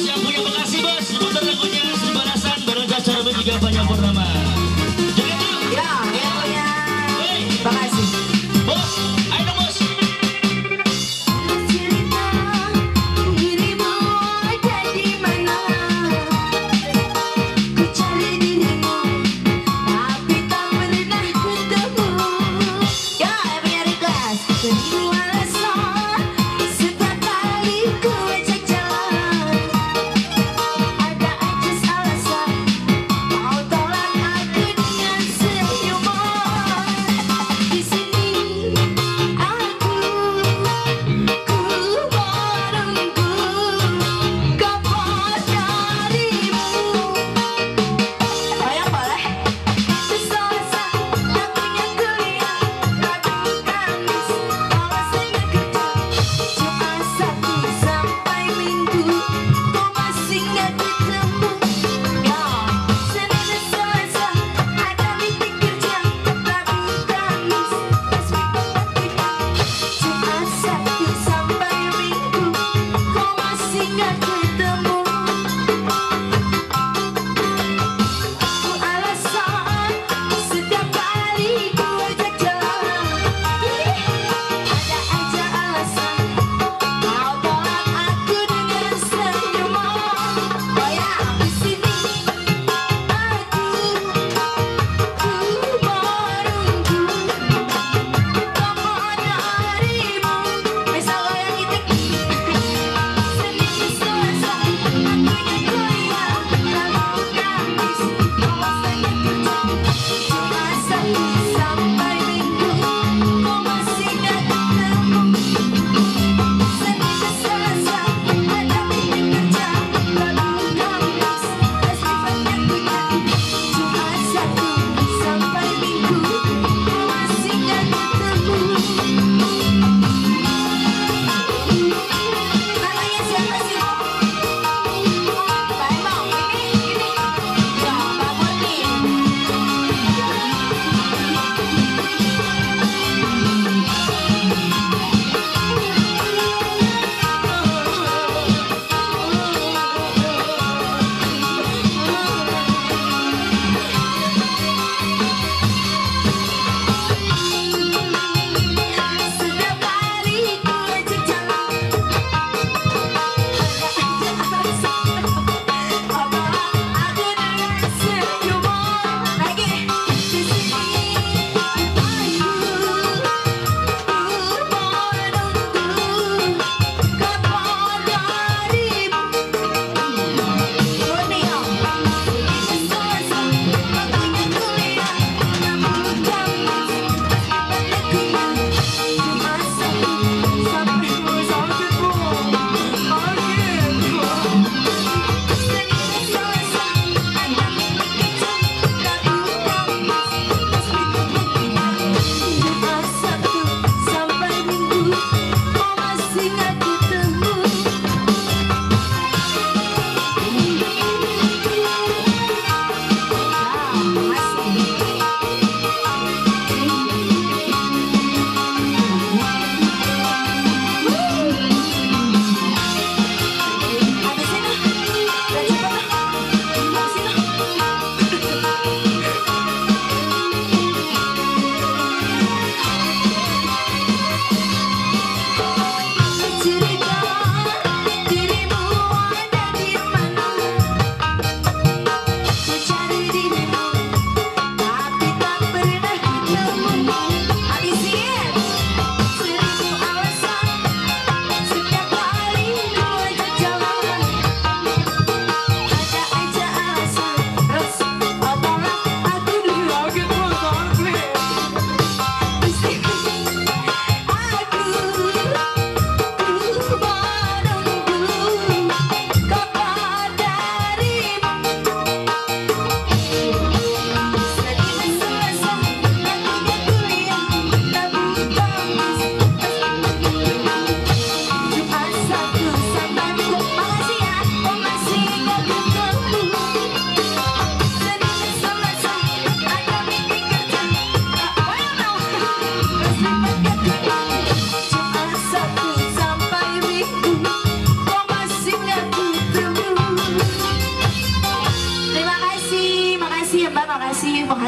bos yang punya Bekasi bos. Sebentar lagunya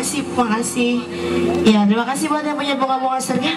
makasih, makasih, makasih. Ya, terima kasih buat yang punya bunga-bunga surga.